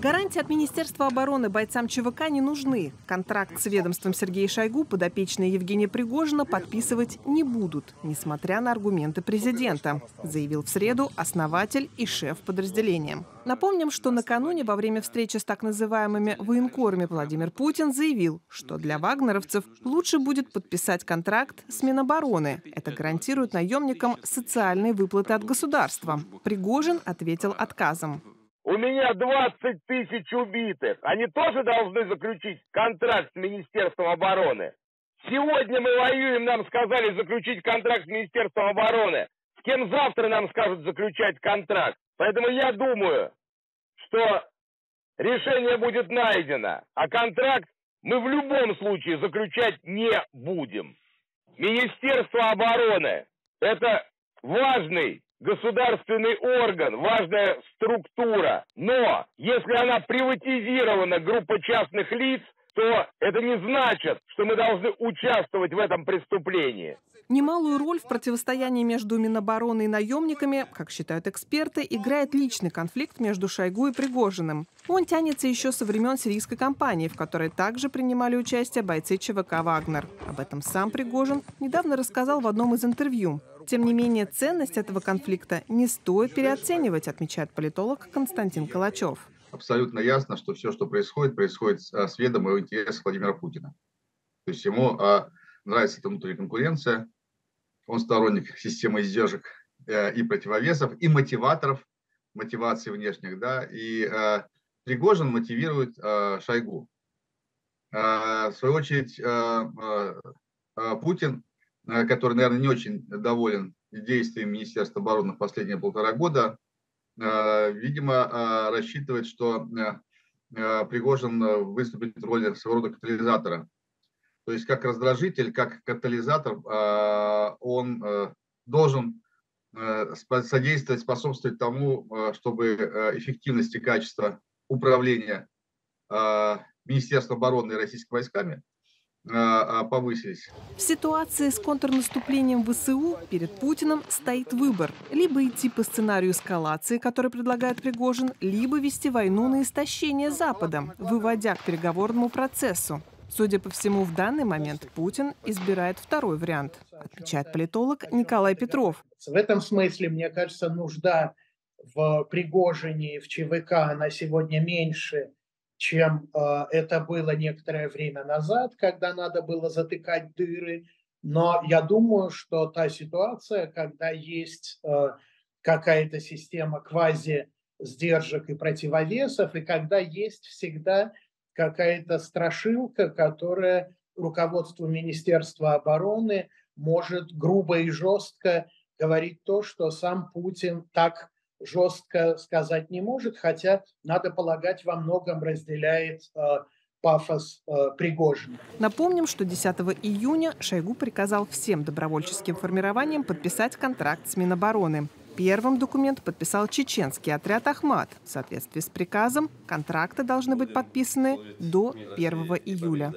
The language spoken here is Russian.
Гарантии от Министерства обороны бойцам ЧВК не нужны. Контракт с ведомством Сергея Шойгу подопечные Евгения Пригожина подписывать не будут, несмотря на аргументы президента, заявил в среду основатель и шеф подразделения. Напомним, что накануне во время встречи с так называемыми военкорами Владимир Путин заявил, что для вагнеровцев лучше будет подписать контракт с Минобороны. Это гарантирует наемникам социальные выплаты от государства. Пригожин ответил отказом. У меня 20 тысяч убитых. Они тоже должны заключить контракт с Министерством обороны. Сегодня мы воюем, нам сказали заключить контракт с Министерством обороны. С кем завтра нам скажут заключать контракт? Поэтому я думаю, что решение будет найдено, а контракт мы в любом случае заключать не будем. Министерство обороны – это важный государственный орган, важная структура. Но если она приватизирована, группа частных лиц, то это не значит, что мы должны участвовать в этом преступлении. Немалую роль в противостоянии между Минобороны и наемниками, как считают эксперты, играет личный конфликт между Шойгу и Пригожиным. Он тянется еще со времен сирийской кампании, в которой также принимали участие бойцы ЧВК «Вагнер». Об этом сам Пригожин недавно рассказал в одном из интервью. Тем не менее, ценность этого конфликта не стоит переоценивать, отмечает политолог Константин Калачев. Абсолютно ясно, что все, что происходит, происходит с ведома и интересов Владимира Путина. То есть ему а, нравится эта внутренняя конкуренция, он сторонник системы издержек э, и противовесов, и мотиваторов, мотивации внешних, да, и э, Пригожин мотивирует э, Шойгу. Э, в свою очередь, э, э, Путин который, наверное, не очень доволен действиями Министерства обороны в последние полтора года, э, видимо, э, рассчитывает, что Пригожин выступит в роли своего рода катализатора. То есть как раздражитель, как катализатор он должен содействовать, способствовать тому, чтобы эффективность и качество управления Министерства обороны и российскими войсками повысились. В ситуации с контрнаступлением ВСУ перед Путиным стоит выбор. Либо идти по сценарию эскалации, который предлагает Пригожин, либо вести войну на истощение Запада, выводя к переговорному процессу. Судя по всему, в данный момент Путин избирает второй вариант, отмечает политолог Николай Петров. В этом смысле, мне кажется, нужда в Пригожине и в ЧВК, она сегодня меньше, чем э, это было некоторое время назад, когда надо было затыкать дыры. Но я думаю, что та ситуация, когда есть э, какая-то система квази сдержек и противовесов, и когда есть всегда какая-то страшилка, которая руководству Министерства обороны может грубо и жестко говорить то, что сам Путин так жестко сказать не может, хотя, надо полагать, во многом разделяет э, пафос э, Пригожина. Напомним, что 10 июня Шойгу приказал всем добровольческим формированиям подписать контракт с Минобороны. Первым документ подписал чеченский отряд «Ахмат». В соответствии с приказом, контракты должны быть подписаны до 1 июля.